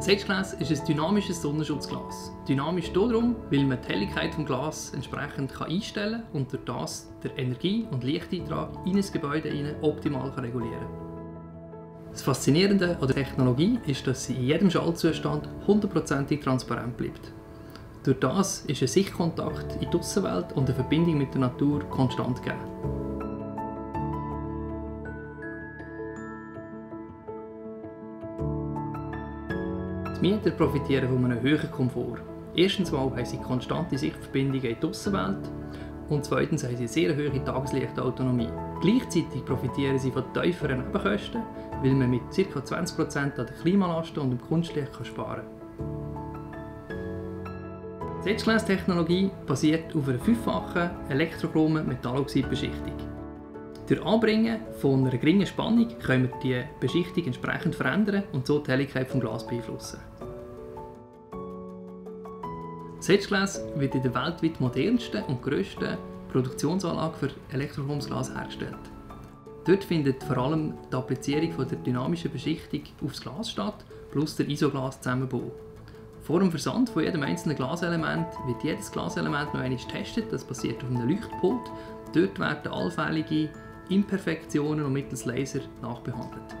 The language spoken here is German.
Das ist ein dynamisches Sonnenschutzglas. Dynamisch darum, weil man die Helligkeit des Glas entsprechend einstellen kann und durch das den Energie- und Lichteintrag in ein Gebäude optimal regulieren kann. Das Faszinierende an der Technologie ist, dass sie in jedem Schaltzustand hundertprozentig transparent bleibt. Durch das ist ein Sichtkontakt in die Außenwelt und eine Verbindung mit der Natur konstant gegeben. Mieter profitieren von einem höheren Komfort. Erstens haben sie konstante Sichtverbindungen in die Außenwelt und zweitens haben sie sehr hohe Tageslichtautonomie. Gleichzeitig profitieren sie von tieferen Nebenkosten, weil man mit ca. 20% an der Klimalasten und dem Kunstlicht sparen kann. Die Edge-Glass-Technologie basiert auf einer fünffachen elektrochromen Metalloxidbeschichtung. Durch Anbringen von einer geringen Spannung können wir die Beschichtung entsprechend verändern und so die Helligkeit des Glas beeinflussen. Das Edgeglas wird in der weltweit modernsten und grössten Produktionsanlage für elektrochromes Glas hergestellt. Dort findet vor allem die Applizierung von der dynamischen Beschichtung aufs Glas statt, plus der Isoglas-Zusammenbau. Vor dem Versand von jedem einzelnen Glaselement wird jedes Glaselement noch einmal getestet. Das passiert auf einem Leuchtpult. Dort werden allfällige Imperfektionen und mittels Laser nachbehandelt.